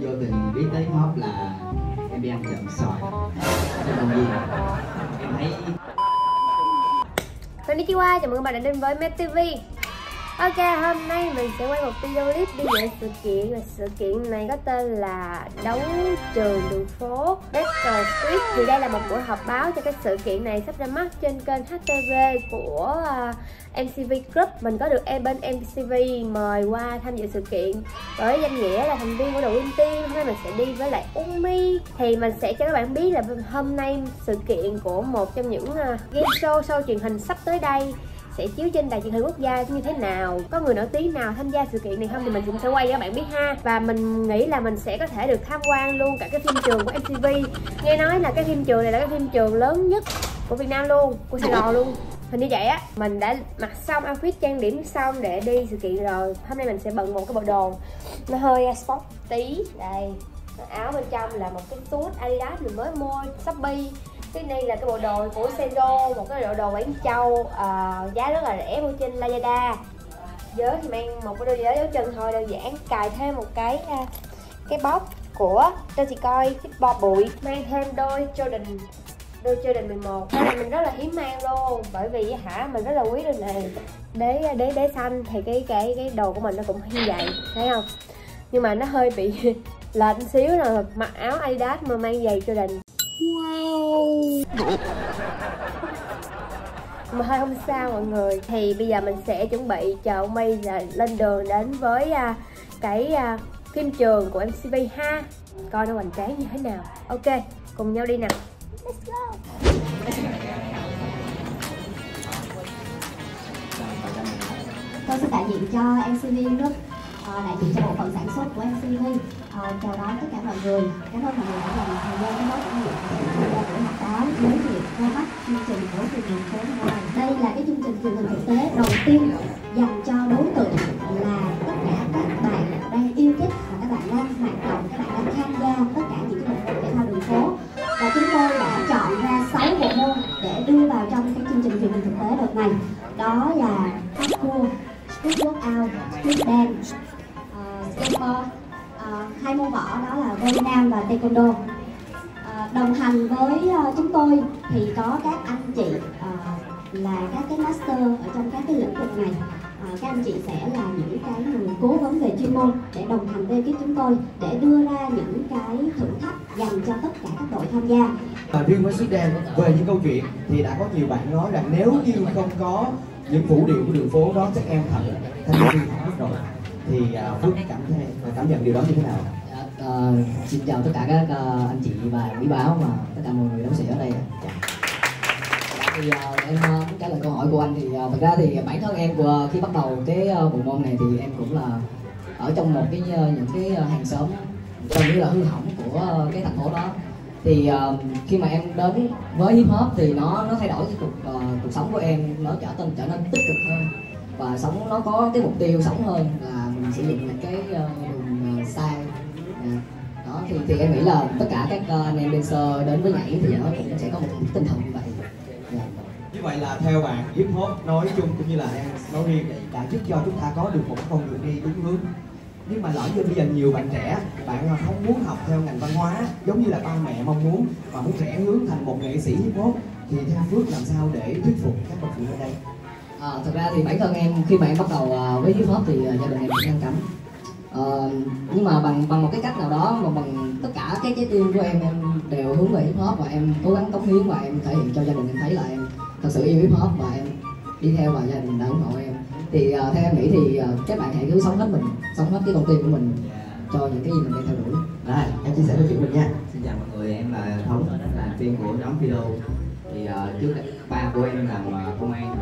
vô tình biết tới hop là em đi ăn trộm xoài. Nên còn gì? Em thấy Konnichiwa, chào mừng các bạn đã đến với Met TV Ok, hôm nay mình sẽ quay một video clip đi về sự kiện và sự kiện này có tên là đấu trường đường phố Battle Street thì đây là một buổi họp báo cho cái sự kiện này sắp ra mắt trên kênh HTV của ờ, uh, MCV Group. Mình có được em bên MCV mời qua tham dự sự kiện. Với danh nghĩa là thành viên của đội Win Team hôm nay mình sẽ đi với lại Umi thì mình sẽ cho các bạn biết là hôm nay sự kiện của một trong những uh, game show show truyền hình sắp tới đây sẽ chiếu trên đài truyền hình quốc gia như thế nào, có người nổi tiếng nào tham gia sự kiện này không thì mình cũng sẽ quay cho các bạn biết ha. Và mình nghĩ là mình sẽ có thể được tham quan luôn cả cái phim trường của MTV nghe nói là cái phim trường này là cái phim trường lớn nhất của Việt Nam luôn, của Sài Gòn luôn. Hình như vậy á, mình đã mặc xong outfit trang điểm xong để đi sự kiện rồi. Hôm nay mình sẽ bận một cái bộ đồ nó hơi uh, sport tí. Đây, áo bên trong là một cái suit Adidas mình mới mua, Shopee cái này là cái bộ đồ của Sendo một cái bộ đồ Quảng Châu uh, giá rất là rẻ mua trên Lazada. Nhớ thì mang một cái đôi giày dấu chân thôi đơn giản cài thêm một cái uh, cái bóp của Doji Coi cái bo bụi mang thêm đôi Jordan đôi Jordan 11 cái này mình rất là hiếm mang luôn bởi vì hả mình rất là quý đôi này. Đế đế đế xanh thì cái cái cái đồ của mình nó cũng như vậy thấy không? Nhưng mà nó hơi bị lệch xíu là mặc áo Adidas mà mang giày Jordan. Wow Mà hơi không sao mọi người. Thì bây giờ mình sẽ chuẩn bị chờ ông My là lên đường đến với uh, cái uh, phim trường của MCV ha. Coi nó hoành tráng như thế nào. Ok, cùng nhau đi nào. Let's go. Tôi sẽ đại diện cho MCV Group uh, đại diện cho bộ phận sản xuất của MCV à, chào đón tất cả mọi người. Cảm ơn mọi người đã dành thời gian đến với trải nghiệm tham gia buổi họp báo giới thiệu ra mắt chương trình của truyền hình phố hôm đây là cái chương trình truyền hình thực tế đầu tiên dành cho đối tượng là tất cả các bạn đang yêu thích và các bạn đang hoạt động đô à, ờ, đồng hành với ờ, chúng tôi thì có các anh chị ờ, là các cái master ở trong các cái lĩnh vực này. À, các anh chị sẽ là những cái người cố vấn về chuyên môn để đồng hành với chúng tôi để đưa ra những cái thử thách dành cho tất cả các đội tham gia. À, riêng với sức đen về những câu chuyện thì đã có nhiều bạn nói rằng nếu như không có những vũ điệu của đường phố đó chắc em thật thành viên không biết rồi. Thì uh, Phước cảm thấy cảm nhận điều đó như thế nào? Uh, xin chào tất cả các uh, anh chị và quý báo và tất cả mọi người đấu sĩ ở đây. Dạ. Thì uh, em uh, muốn trả lời câu hỏi của anh thì uh, thật ra thì bản thân em vừa khi bắt đầu cái uh, bộ môn này thì em cũng là ở trong một cái uh, những cái uh, hàng xóm gần như là hư hỏng của uh, cái thành phố đó thì uh, khi mà em đến với hip hop thì nó nó thay đổi cái cuộc uh, cuộc sống của em nó trở nên trở nên tích cực hơn và sống nó có cái mục tiêu sống hơn là mình sử dụng cái uh, đường uh, sai thì thì em nghĩ là tất cả các uh, anh em dancer đến với nhảy thì nó cũng sẽ có một tinh thần như vậy. Yeah. như vậy là theo bạn hip hop nói chung cũng như là em nói riêng đã giúp cho chúng ta có được một con đường đi đúng hướng. Nhưng mà lỡ như bây giờ nhiều bạn trẻ bạn không muốn học theo ngành văn hóa giống như là ba mẹ mong muốn và muốn rẽ hướng thành một nghệ sĩ hip hop thì theo phước làm sao để thuyết phục các bậc phụ huynh đây? À, thật ra thì bản thân em khi mà em bắt đầu uh, với hip hop thì gia đình em cũng ngăn cấm uh, nhưng mà bằng bằng một cái cách nào đó mà bằng tất cả cái trái tim của em em đều hướng về hip hop và em cố gắng cống hiến và em thể hiện cho gia đình em thấy là em thật sự yêu hip hop và em đi theo và gia đình đã ủng hộ em. Thì uh, theo em nghĩ thì uh, các bạn hãy cứ sống hết mình sống hết cái con tim của mình cho những cái gì mình đang theo đuổi. Rồi, em chia sẻ với chuyện mình nha. Xin chào mọi người, em là Thống, là viên của nhóm video Thì uh, trước ba của em làm uh, công an.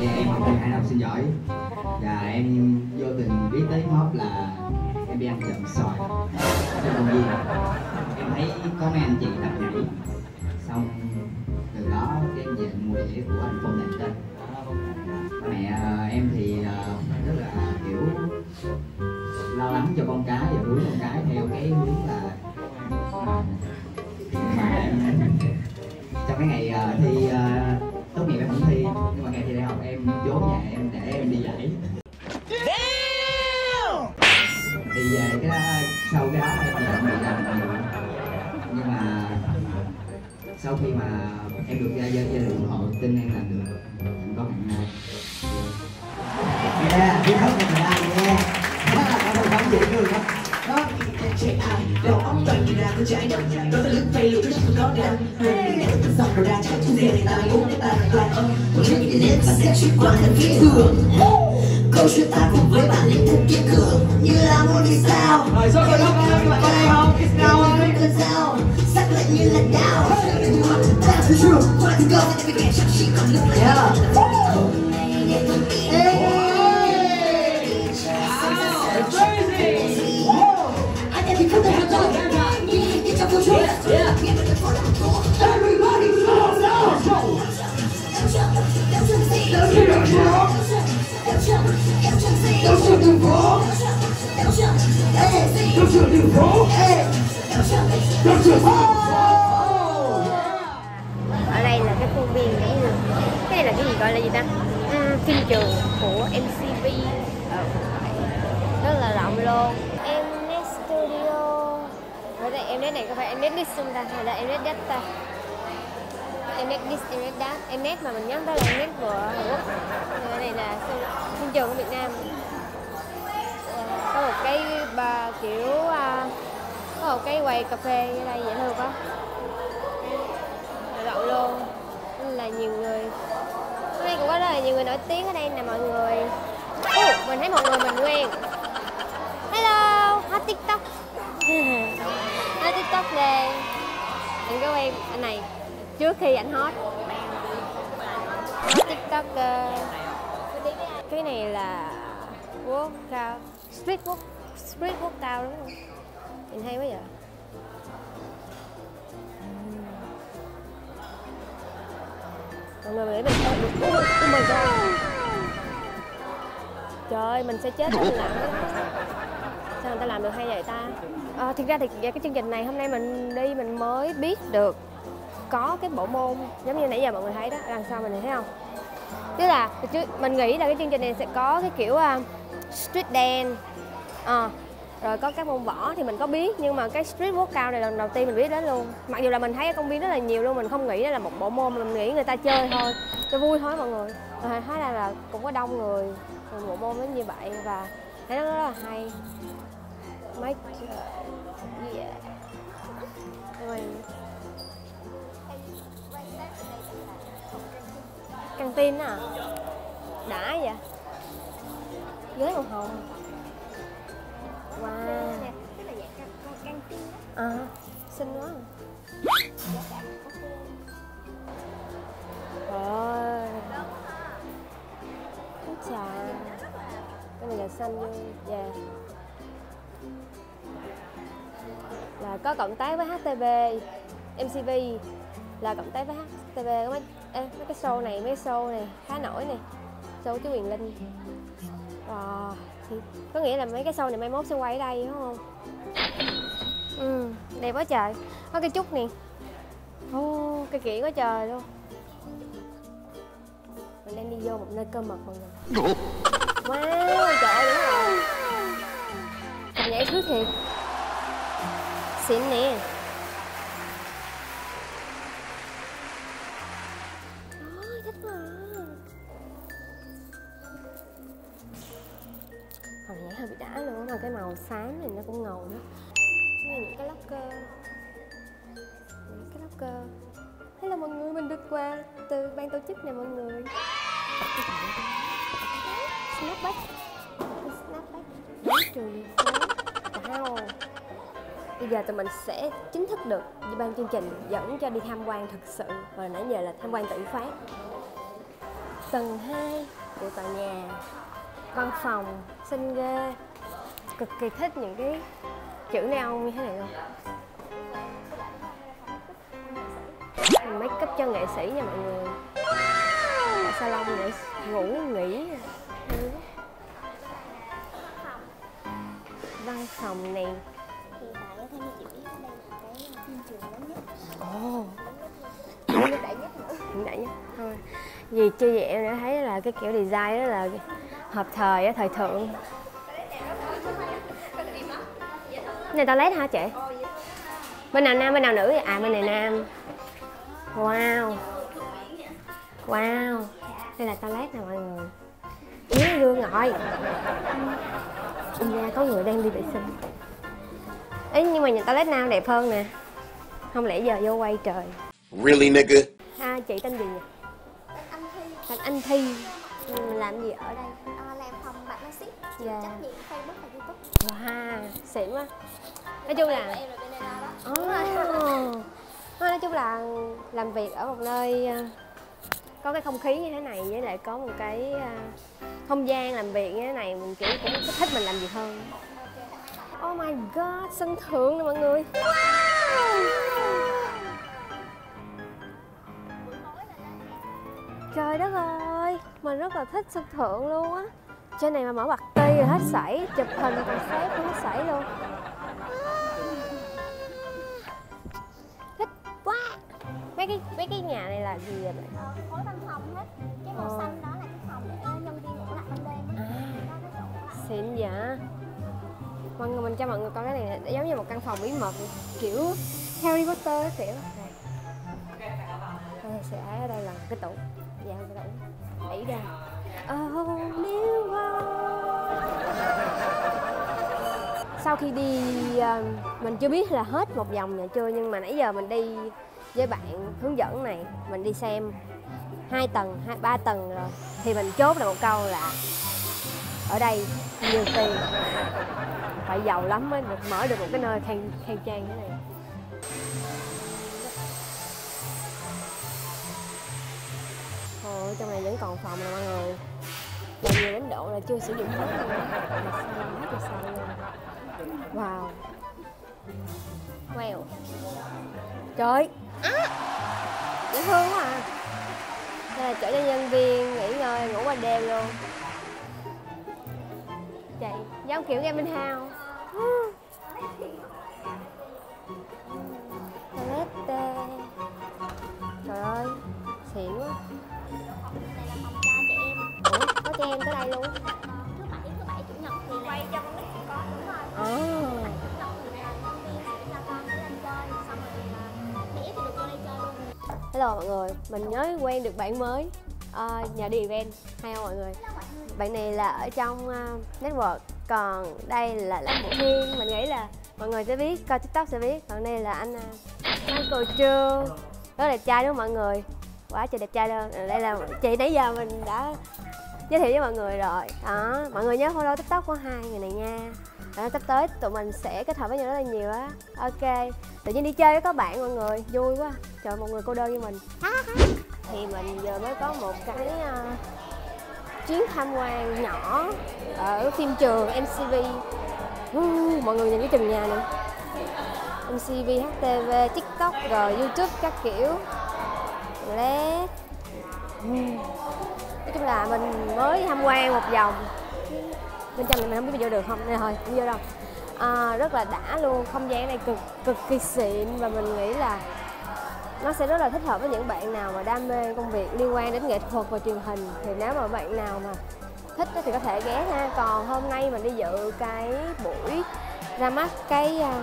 Thì em học hai năm sinh giỏi và em vô tình biết tới hop là em đi ăn trộm xoài. Trong công gì? Em thấy có mấy anh chị tập nhảy. Xong, từ đó cái em về mua đĩa của anh Phong Đành Tên. Mẹ ờ, em thì ờ, rất là, kiểu, lo lắng cho con cái và hướng con cái theo cái hướng là về cái uh, sau cái áo em là mình làm nhiều nhưng mà sau khi mà em được gia gia gia đình ủng hộ tin em làm được thành có hiện nay yeah, biết hết mình làm nha cảm ơn cảm dễ thương lắm. Đó chạy hàng đầu óc toàn kỳ đà có trái đất tôi phải lướt bay lượt không có đàn người đi nét tôi dọc rồi ra trái tôi dè thì tài cũng tài toàn âm tôi chưa nghĩ đến và sẽ chuyển qua thành phía thường câu chuyện ta cùng với bạn linh thật kiên cường như là một vì sao Rồi, đó có các bạn có đây không? It's now ơi. cơn dao sắc lạnh như là đao phải true qua từ câu để kẻ chắc chỉ còn lúc Yeah. Ở đây là cái khuôn viên giống như cái này là cái gì gọi là gì ta? Ừm, phim trường của MCV ờ, rất là rộng luôn. Em Mnet Studio. Ở đây Mnet này có phải em Mnet Dis không ta? Hay là em Mnet Data? Em Dis Mnet Dat Mnet mà mình nhắm tới là Mnet của Hàn Quốc. Cái này là phim trường của Việt Nam có một cái bà kiểu à, có một cái quầy cà phê ở đây dễ thương quá rộng luôn. Nên là nhiều người. Hôm nay cũng có rất là nhiều người nổi tiếng ở đây nè mọi người. Ồ, mình thấy một người mình quen. Hello hot tiktok. Hot tiktok đây anh có quen anh này. Trước khi ảnh hot. Hot uh, cái này là workout street work street cao đúng không? Nhìn hay quá vậy. Ừ. Mọi người để mình coi được oh, my god. Trời ơi mình sẽ chết mình làm. sao người ta làm được hay vậy ta? À, thực ra thì dạ, cái chương trình này hôm nay mình đi mình mới biết được có cái bộ môn giống như nãy giờ mọi người thấy đó đằng sau mình thấy không? Tức là mình nghĩ là cái chương trình này sẽ có cái kiểu uh, street dance. À, rồi có các môn võ thì mình có biết nhưng mà cái street workout này lần đầu tiên mình biết đến luôn. Mặc dù là mình thấy ở công viên rất là nhiều luôn mình không nghĩ đó là một bộ môn mình nghĩ người ta chơi thôi. Cho vui thôi mọi người. Rồi thấy là, là cũng có đông người một bộ môn đến như vậy và thấy nó rất là hay. Mấy yeah. Rồi. căng tin à? Đã vậy? Ghế màu hồng wow. À, xinh quá. Rồi cái trà Cái này là xanh vô yeah dạ. Là có cộng tác với HTV MCV Là cộng tác với HTV có mấy, ê, mấy cái show này, mấy show này khá nổi này. Show của chú Quyền Linh có nghĩa là mấy cái show này mai mốt sẽ quay ở đây đúng không? Ừ đẹp quá trời. Có cái chút nè. Ô cái kiện quá trời luôn. Mình đang đi vô một nơi cơ mật mọi người. Wow trời ơi đúng rồi. Còn nhảy thứ thiệt. Xịn nè này nó cũng ngầu nữa. Đây là những cái locker Những cái locker Thế là mọi người mình được quà từ ban tổ chức này mọi người. Snapback. Snapback. Đến trường Wow Bây giờ tụi mình sẽ chính thức được với ban chương trình dẫn cho đi tham quan thực sự. Và nãy giờ là tham quan tự phát. Tầng 2 của tòa nhà. Văn phòng xinh ghê cực kỳ thích những cái chữ neon như thế này luôn. Mình make up cho nghệ sĩ nha mọi người. Salon để ngủ, nghỉ. Văn phòng này Hiện ồ hiện đại nhất. Nữa hiện đại nhất thôi. Vì chưa vậy em đã thấy là cái kiểu design đó là hợp thời thời thượng này toilet hả chị? Bên nào nam bên nào nữ vậy? à bên này nam. Wow. Wow. Đây là toilet nè mọi người. Ý gương rồi. Ra có người đang đi vệ sinh. Ấy nhưng mà nhà toilet nào đẹp hơn nè. Không lẽ giờ vô quay trời? Really, nigga? À chị tên gì nhỉ? anh thi. Tên Anh Thi. Mình làm gì ở đây? Partnership chịu Dạ. trách nhiệm facebook và youtube. Wow, xịn quá. Nói chung là em là bên đây đó. Oh. Nói chung là làm việc ở một nơi ờ, có cái không khí như thế này với lại có một cái ờ, không gian làm việc như thế này mình kiểu cũng thích mình làm việc hơn. Oh my god, sân thượng nè mọi người. Wow. Trời đất ơi, mình rất là thích sân thượng luôn á Trên này mà mở bật ti rồi hết sảy, chụp hình còn xếp cũng hết sảy luôn Thích quá Mấy cái mấy cái nhà này là gì vậy bạn? Ờ, khối văn phòng hết cái màu Ờ. xanh đó là cái phòng ờ, nhân viên ngủ lại ban đêm á. Đó, đó. Xịn dạ Mọi người mình cho mọi người coi cái này giống như một căn phòng bí mật Kiểu Harry Potter kiểu này. Đây sẽ ở đây là cái tủ Dạ cái tủ Đẩy ra. Ờ, Sau khi đi ờ, Mình chưa biết là hết một vòng nhà chưa Nhưng mà nãy giờ mình đi với bạn hướng dẫn này Mình đi xem hai tầng, hai ba tầng rồi Thì mình chốt là một câu là ở đây nhiều tiền. Phải giàu lắm mới được mở được một cái nơi khang khang trang thế này. Ồ, trong này vẫn còn phòng nè mọi người. Là nhiều đến độ là chưa sử dụng hết. Luôn hết Wow. Wow Trời. À, Dễ thương quá à. Đây là chỗ cho nhân viên nghỉ ngơi, ngủ qua đêm luôn. Chị giống kiểu gaming house tới đây luôn. Thứ bảy thứ bảy chủ nhật thì quay cho con nít có đúng rồi. Luôn. Hello mọi người mình mới quen được bạn mới Ờ, nhà đi event. Hay không mọi người? Bạn này là ở trong uh, network còn đây là lớp một thiên mình nghĩ là mọi người sẽ biết coi tiktok sẽ biết. Còn đây là anh uh, michael trương rất đẹp trai đúng không mọi người? Quá trời đẹp trai luôn. Đây là chị nãy giờ mình đã giới thiệu với mọi người rồi. Đó mọi người nhớ follow tiktok của hai người này nha. Đó, sắp tới tụi mình sẽ kết hợp với nhau rất là nhiều á. Ok tự nhiên đi chơi với các bạn mọi người vui quá. Trời một người cô đơn như mình. Thì mình giờ mới có một cái uh, chuyến tham quan nhỏ ở phim trường MCV Uh, mọi người nhìn cái trường nhà này MCV, HTV, TikTok rồi YouTube các kiểu. LED uh tức là mình mới tham quan một vòng. Bên trong này mình không biết vô được không? Nên thôi không vô đâu. À, rất là đã luôn không gian này cực cực kỳ xịn và mình nghĩ là nó sẽ rất là thích hợp với những bạn nào mà đam mê công việc liên quan đến nghệ thuật và truyền hình. Thì nếu mà bạn nào mà thích thì có thể ghé ha. Còn hôm nay mình đi dự cái buổi ra mắt cái à,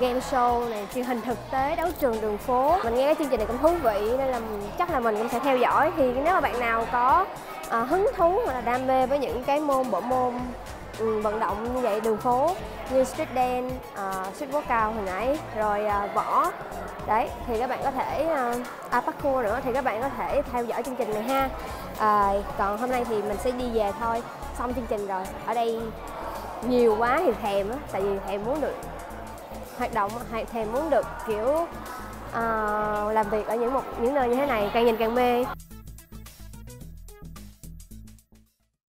game show này truyền hình thực tế đấu trường đường phố. Mình nghe cái chương trình này cũng thú vị nên là chắc là mình cũng sẽ theo dõi. Thì nếu mà bạn nào có à, hứng thú hoặc là đam mê với những cái môn bộ môn ừ, vận động như vậy đường phố như street dance, uh, street workout hồi nãy rồi uh, võ. Đấy thì các bạn có thể uh, à, parkour nữa thì các bạn có thể theo dõi chương trình này ha. À, còn hôm nay thì mình sẽ đi về thôi xong chương trình rồi. Ở đây nhiều quá thì thèm á tại vì thèm muốn được hoạt động hay thèm muốn được kiểu uh, làm việc ở những một những nơi như thế này càng nhìn càng mê.